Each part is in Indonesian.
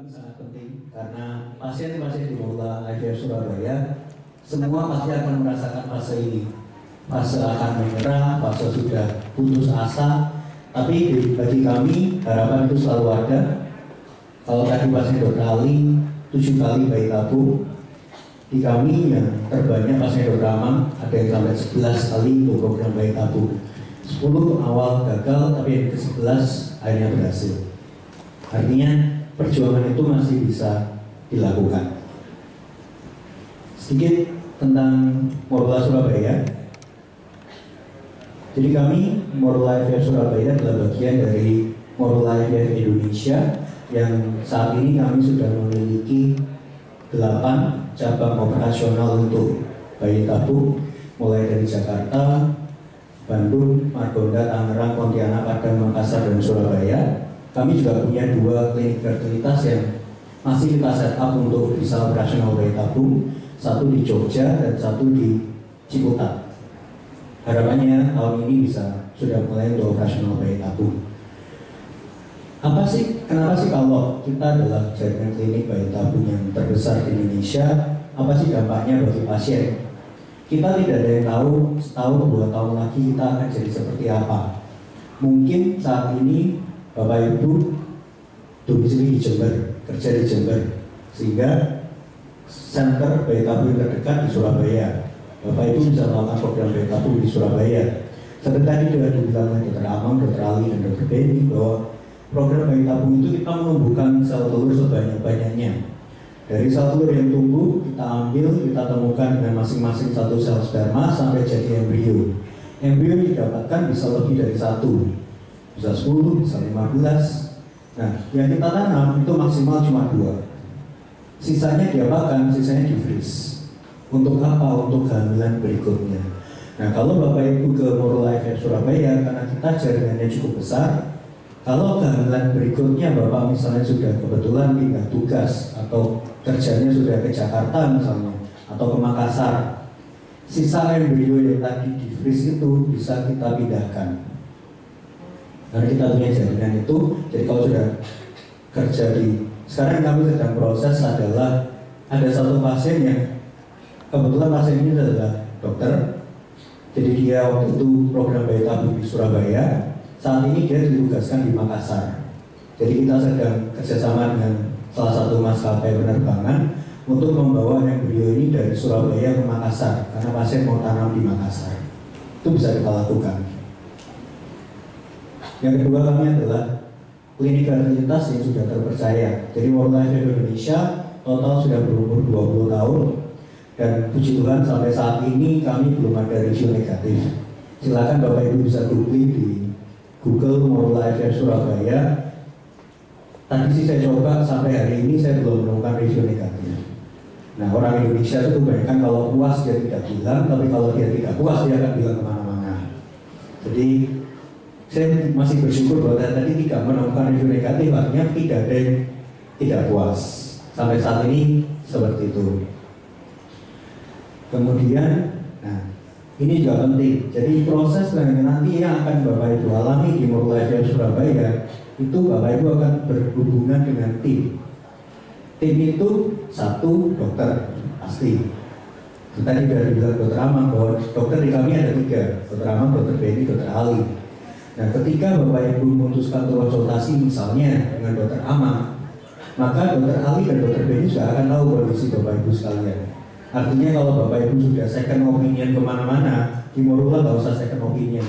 kami sangat penting karena pasien-pasien di Mola IVF Surabaya semua pasti akan merasakan fase ini. Fase akan menyerah, fase sudah putus asa. Tapi bagi kami harapan itu selalu ada. Kalau tadi pasien dokter Ali tujuh kali bayi tabung, di kami yang terbanyak pasien dokter ada yang sampai 11 kali program bayi tabung. 10 awal gagal tapi yang ke-11 akhirnya berhasil. Artinya perjuangan itu masih bisa dilakukan. Sedikit tentang Morula Surabaya. Jadi kami Morula IVF Surabaya adalah bagian dari Morula IVF Indonesia yang saat ini kami sudah memiliki 8 cabang operasional untuk bayi tabung mulai dari Jakarta, Bandung, Margonda, Tangerang, Pontianak, Padang, Makassar, dan Surabaya. Kami juga punya dua klinik fertilitas yang masih kita set up untuk bisa operasional bayi tabung, satu di Jogja dan satu di Ciputat. Harapannya tahun ini bisa sudah mulai untuk operasional bayi tabung. Apa sih, kenapa sih kalau kita adalah jaringan klinik bayi tabung yang terbesar di Indonesia, apa sih dampaknya bagi pasien? Kita tidak ada yang tahu setahun dua tahun lagi kita akan jadi seperti apa. Mungkin saat ini Bapak Ibu domisili di Jember, kerja di Jember, sehingga center bayi tabung terdekat di Surabaya. Bapak Ibu bisa melakukan program bayi tabung di Surabaya. Seperti tadi sudah dibilang oleh Dr. Amang, Dr. Ali, dan Dr. Benny bahwa program bayi tabung itu kita menumbuhkan sel telur sebanyak-banyaknya. Dari sel telur yang tumbuh, kita ambil, kita temukan dengan masing-masing satu sel sperma sampai jadi embrio. Embrio didapatkan bisa lebih dari satu, bisa 10, bisa 15. Nah, yang kita tanam itu maksimal cuma dua. Sisanya diapakan? Sisanya di freeze. Untuk apa? Untuk kehamilan berikutnya. Nah, kalau Bapak Ibu ke Moral Life Surabaya, karena kita jaringannya cukup besar, kalau kehamilan berikutnya Bapak misalnya sudah kebetulan pindah tugas atau kerjanya sudah ke Jakarta misalnya atau ke Makassar, sisa embrio yang tadi di freeze itu bisa kita pindahkan. Karena kita punya jaringan itu, jadi kalau sudah kerja di sekarang kami sedang proses adalah ada satu pasien yang kebetulan pasien ini adalah dokter, jadi dia waktu itu program bayi tabung di Surabaya, saat ini dia ditugaskan di Makassar. Jadi kita sedang kerjasama dengan salah satu maskapai penerbangan untuk membawa embrio ini dari Surabaya ke Makassar karena pasien mau tanam di Makassar. Itu bisa kita lakukan. Yang kedua kami adalah klinik fertilitas yang sudah terpercaya. Jadi World Life Indonesia total sudah berumur 20 tahun dan puji Tuhan sampai saat ini kami belum ada review negatif. Silakan Bapak Ibu bisa googling di Google World Life Surabaya. Tadi sih saya coba sampai hari ini saya belum menemukan review negatif. Nah orang Indonesia itu kebanyakan kalau puas dia tidak bilang, tapi kalau dia tidak puas dia akan bilang ke mana-mana. Jadi saya masih bersyukur bahwa tadi tidak menemukan review negatif, artinya tidak ada yang tidak puas. Sampai saat ini seperti itu. Kemudian, nah ini juga penting. Jadi proses yang nanti yang akan Bapak Ibu alami di Life Surabaya itu Bapak Ibu akan berhubungan dengan tim. Tim itu satu dokter pasti. Tadi dibilang dokter Amang bahwa dokter di kami ada tiga, dokter Amang, dokter Benny, dokter Ali. Nah, ketika Bapak Ibu memutuskan untuk konsultasi misalnya dengan dokter Amang, maka dokter Ali dan dokter Benny sudah akan tahu kondisi Bapak Ibu sekalian. Artinya kalau Bapak Ibu sudah second opinion ke mana-mana, di Morula nggak usah second opinion.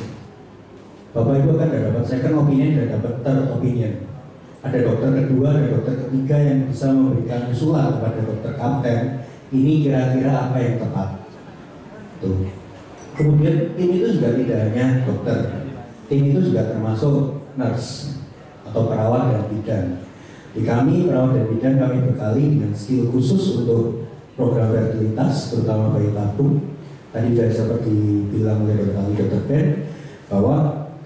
Bapak Ibu akan dapat second opinion dan dapat third opinion. Ada dokter kedua, ada dokter ketiga yang bisa memberikan usulan kepada dokter kapten. Ini kira-kira apa yang tepat. Tuh. Kemudian tim itu juga tidak hanya dokter, tim itu juga termasuk nurse atau perawat dan bidan. Di kami perawat dan bidan kami berkali dengan skill khusus untuk program fertilitas, terutama bayi tabung. Tadi sudah seperti bilang oleh Dr. Ali Dr. Ben, bahwa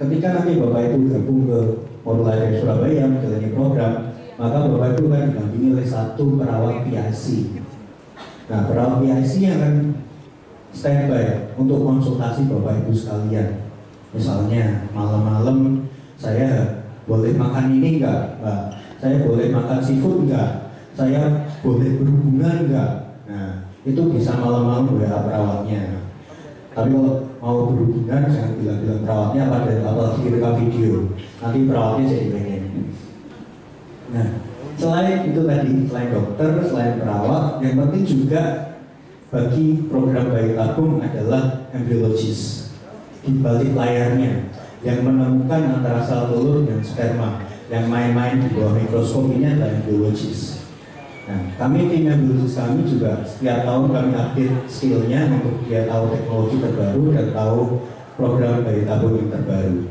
ketika nanti Bapak Ibu gabung ke Modul dari Surabaya menjalani program, maka Bapak Ibu akan didampingi oleh satu perawat PIC. Nah, perawat PIC yang akan standby untuk konsultasi Bapak Ibu sekalian. Misalnya malam-malam saya boleh makan ini enggak, Mbak? saya boleh makan seafood enggak, saya boleh berhubungan enggak. Nah, itu bisa malam-malam WA perawatnya. Tapi kalau mau berhubungan jangan bilang-bilang perawatnya pada apalagi rekam video. Nanti perawatnya jadi pengen. Nah, selain itu tadi, selain dokter, selain perawat, yang penting juga bagi program bayi tabung adalah embryologis di balik layarnya yang menemukan antara sel telur dan sperma yang main-main di bawah mikroskop ini adalah embryologis. Nah, kami tim embryologis kami juga setiap tahun kami update skillnya untuk dia tahu teknologi terbaru dan tahu program bayi tabung yang terbaru.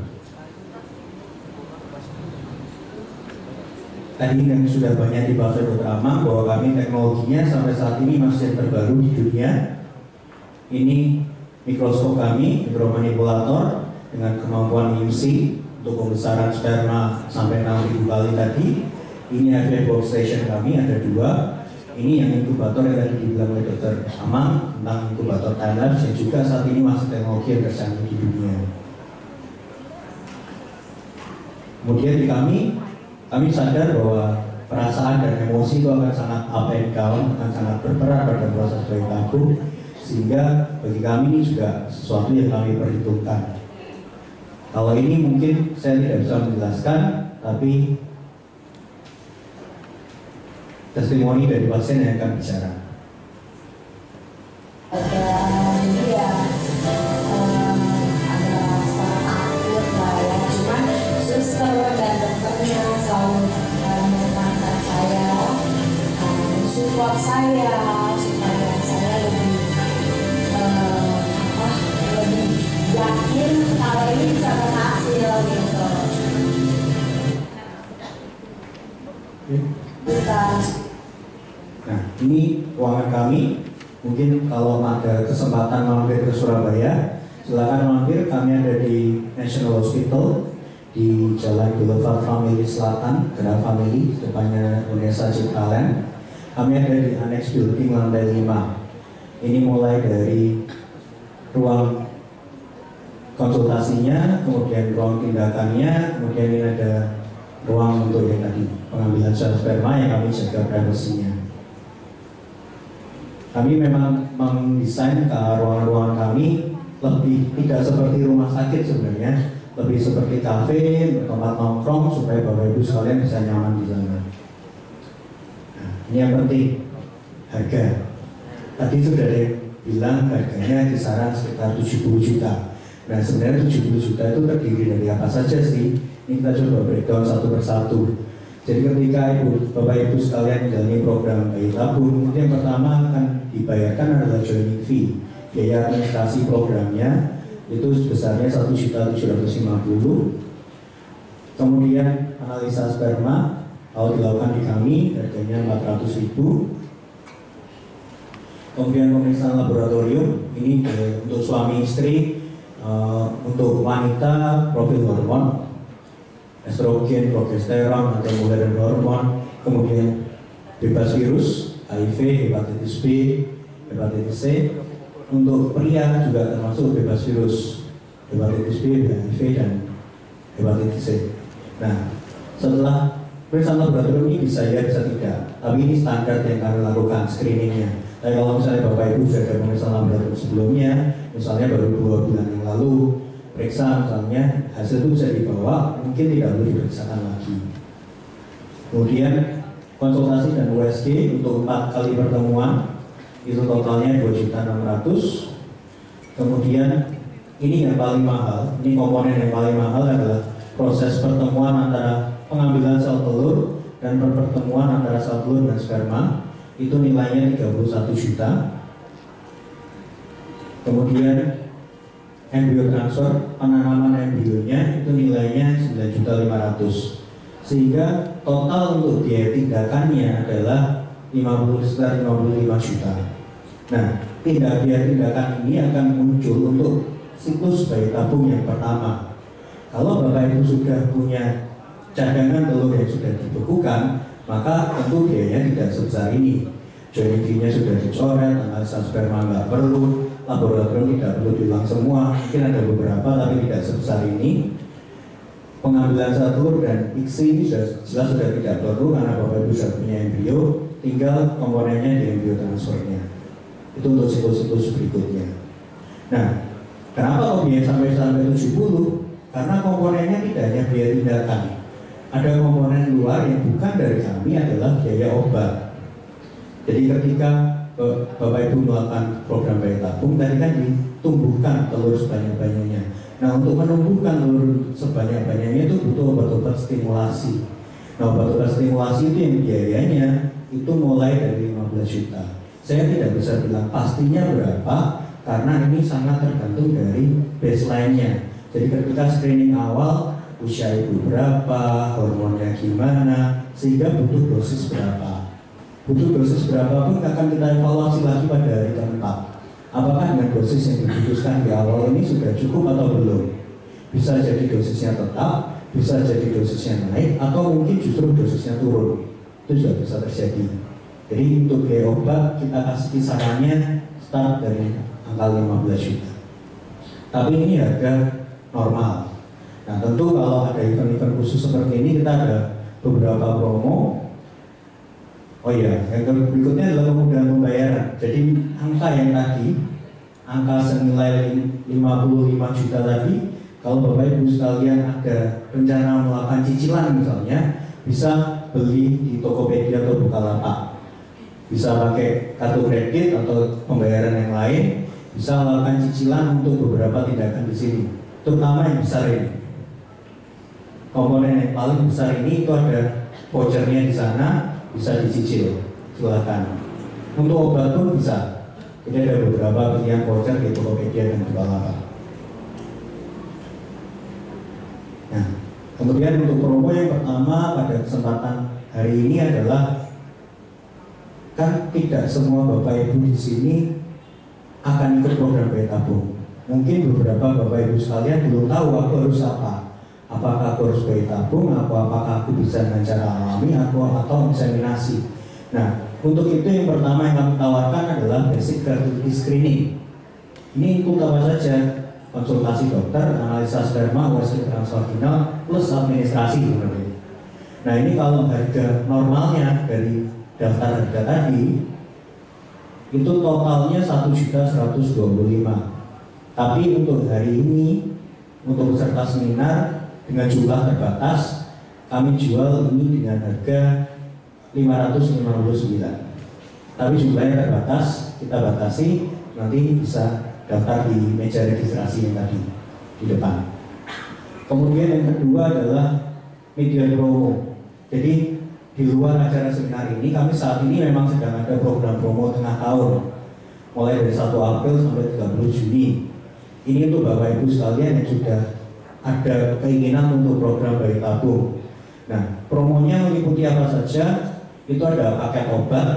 Tadi yang sudah banyak dibahas oleh. Amang bahwa kami teknologinya sampai saat ini masih terbaru di dunia. Ini mikroskop kami, mikromanipulator dengan kemampuan IMC untuk pembesaran sperma sampai 6000 kali tadi. Ini FF box station kami ada dua. Ini yang inkubator yang tadi dibilang oleh Dr. Amang tentang inkubator timelapse yang juga saat ini masih teknologi yang tercanggih di dunia. Kemudian di kami kami sadar bahwa perasaan dan emosi itu akan sangat up and down, akan sangat berperan pada proses bayi tabung, sehingga bagi kami ini juga sesuatu yang kami perhitungkan. Kalau ini mungkin saya tidak bisa menjelaskan, tapi testimoni dari pasien yang akan bicara. support saya Nah, ini ruangan kami. Mungkin kalau ada kesempatan mampir ke Surabaya, silakan mampir. Kami ada di National Hospital di Jalan Boulevard Family Selatan, Gerah Family, depannya Unesa Ciptaland. Kami ada di annex building lantai 5. Ini mulai dari ruang konsultasinya, kemudian ruang tindakannya, kemudian ini ada ruang untuk yang tadi pengambilan sel sperma yang kami jaga privasinya. Kami memang mendesain ke ruangan-ruangan kami lebih tidak seperti rumah sakit sebenarnya, lebih seperti kafe, tempat nongkrong supaya bapak ibu sekalian bisa nyaman di sana. Ini yang penting harga. Tadi sudah ada bilang harganya kisaran sekitar 70 juta. Nah sebenarnya 70 juta itu terdiri dari apa saja sih? Ini kita coba breakdown satu persatu. Jadi ketika ibu, bapak ibu sekalian menjalani program bayi tabung, itu yang pertama akan dibayarkan adalah joining fee, biaya administrasi programnya itu sebesarnya satu juta tujuh ratus lima puluh. Kemudian analisa sperma kalau dilakukan di kami harganya 400 ribu kemudian pemeriksaan laboratorium ini untuk suami istri uh, untuk wanita profil hormon estrogen, progesteron atau modern hormon kemudian bebas virus HIV, hepatitis B, hepatitis C untuk pria juga termasuk bebas virus hepatitis B, HIV dan hepatitis C nah setelah Pemeriksaan laboratorium ini bisa ya, bisa tidak. Tapi ini standar yang kami lakukan screeningnya. Tapi kalau misalnya Bapak Ibu sudah ada pemeriksaan laboratorium sebelumnya, misalnya baru dua bulan yang lalu, periksa misalnya hasil itu bisa dibawa, mungkin tidak perlu diperiksakan lagi. Kemudian konsultasi dan USG untuk empat kali pertemuan itu totalnya 2.600. Kemudian ini yang paling mahal, ini komponen yang paling mahal adalah proses pertemuan antara pengambilan sel telur dan pertemuan antara sel telur dan sperma itu nilainya 31 juta. Kemudian embrio transfer penanaman embrionya itu nilainya 9 juta 500 sehingga total untuk biaya tindakannya adalah 50 sekitar 55 juta. Nah, tindak biaya tindakan ini akan muncul untuk siklus bayi tabung yang pertama. Kalau Bapak Ibu sudah punya cadangan telur yang sudah dibekukan, maka tentu biayanya tidak sebesar ini. Joining fee-nya sudah dicoret, analisa sperma nggak perlu, laboratorium tidak perlu diulang semua, mungkin ada beberapa tapi tidak sebesar ini. pengambilan telur dan ICSI ini sudah jelas sudah tidak perlu karena Bapak Ibu sudah punya embrio, tinggal komponennya di embrio transfernya. Itu untuk siklus-siklus berikutnya. Nah, kenapa kok biaya sampai sampai 70? Karena komponennya tidak hanya biaya tindakan. Ada komponen luar yang bukan dari kami adalah biaya obat. Jadi ketika eh, Bapak Ibu melakukan program bayi tabung tadi kan ditumbuhkan telur sebanyak-banyaknya Nah untuk menumbuhkan telur sebanyak-banyaknya itu butuh obat-obat stimulasi. Nah obat-obat stimulasi itu yang biayanya itu mulai dari 15 juta. Saya tidak bisa bilang pastinya berapa karena ini sangat tergantung dari baseline-nya. Jadi ketika screening awal usia ibu berapa, hormonnya gimana, sehingga butuh dosis berapa. Butuh dosis berapa pun akan kita evaluasi lagi pada hari keempat apakah dengan dosis yang diputuskan di awal ini sudah cukup atau belum? Bisa jadi dosisnya tetap, bisa jadi dosisnya naik, atau mungkin justru dosisnya turun. Itu juga bisa terjadi. Jadi untuk biaya obat kita kasih kisarannya start dari angka 15 juta. Tapi ini harga normal. Nah tentu kalau ada event-event khusus seperti ini kita ada beberapa promo Oh iya, yang berikutnya adalah kemudahan pembayaran. Jadi angka yang tadi, angka senilai 55 juta tadi, kalau Bapak Ibu sekalian ada rencana melakukan cicilan misalnya, bisa beli di Tokopedia atau Bukalapak. Bisa pakai kartu kredit atau pembayaran yang lain, bisa melakukan cicilan untuk beberapa tindakan di sini. Terutama yang besar ini. Komponen yang paling besar ini itu ada vouchernya di sana, bisa dicicil silahkan untuk obat pun bisa. Ini ada beberapa pilihan voucher di Tokopedia dan Bukalapak nah kemudian untuk promo yang pertama pada kesempatan hari ini adalah kan tidak semua bapak ibu di sini akan ikut program bayi tabung mungkin beberapa bapak ibu sekalian belum tahu aku harus apa apakah aku harus bayi tabung? Atau apakah aku bisa dengan cara alami? Atau atau inseminasi nah untuk itu yang pertama yang kami tawarkan adalah basic fertility screening. Ini untuk apa saja? Konsultasi dokter, analisa sperma, wasit transvaginal, plus administrasi sebenarnya. Nah ini kalau harga normalnya dari daftar harga tadi itu totalnya satu juta seratus dua puluh lima. Tapi untuk hari ini untuk peserta seminar dengan jumlah terbatas kami jual ini dengan harga 559 tapi jumlahnya terbatas kita batasi nanti bisa daftar di meja registrasi yang tadi di depan. Kemudian yang kedua adalah media promo. Jadi di luar acara seminar ini kami saat ini memang sedang ada program promo tengah tahun. Mulai dari 1 April sampai 30 Juni. Ini untuk Bapak Ibu sekalian yang sudah ada keinginan untuk program bayi tabung. Nah, promonya meliputi apa saja? Itu ada paket obat,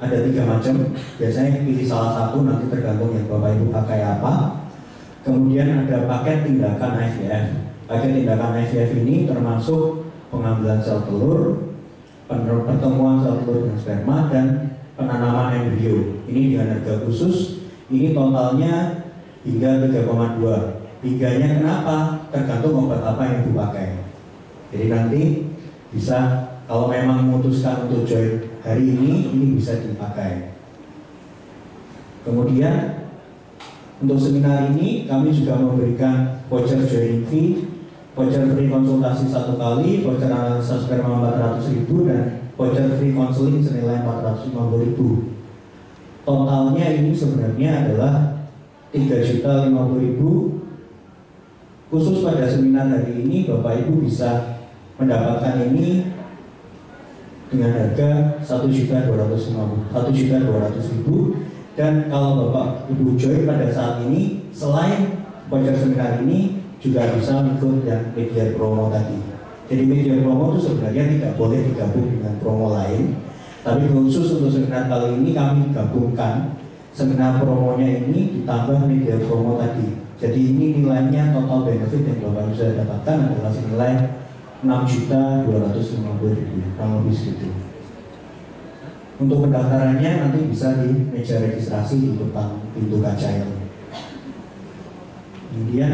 ada tiga macam. Biasanya pilih salah satu nanti tergantung yang bapak ibu pakai apa. Kemudian ada paket tindakan IVF. Paket tindakan IVF ini termasuk pengambilan sel telur, pertemuan sel telur dan sperma dan penanaman embrio. Ini dengan harga khusus. Ini totalnya hingga 3,2 Tiganya kenapa? Tergantung obat apa yang dipakai. Jadi nanti bisa kalau memang memutuskan untuk join hari ini, ini bisa dipakai. Kemudian untuk seminar ini kami juga memberikan voucher joining fee, voucher free konsultasi satu kali, voucher analisa sperma 400 ribu dan voucher free counseling senilai 450 ribu. Totalnya ini sebenarnya adalah 3 juta 50 ribu Khusus pada seminar hari ini Bapak Ibu bisa mendapatkan ini dengan harga satu juta dua ratus satu juta dua ratus ribu dan kalau Bapak Ibu join pada saat ini selain voucher seminar ini juga bisa ikut yang media promo tadi. Jadi media promo itu sebenarnya tidak boleh digabung dengan promo lain, tapi khusus untuk seminar kali ini kami gabungkan seminar promonya ini ditambah media promo tadi. Jadi ini nilainya total benefit yang Bapak bisa dapatkan adalah senilai 6 juta 250 ribu, kurang lebih segitu. Untuk pendaftarannya nanti bisa di meja registrasi di depan pintu kaca ini. Kemudian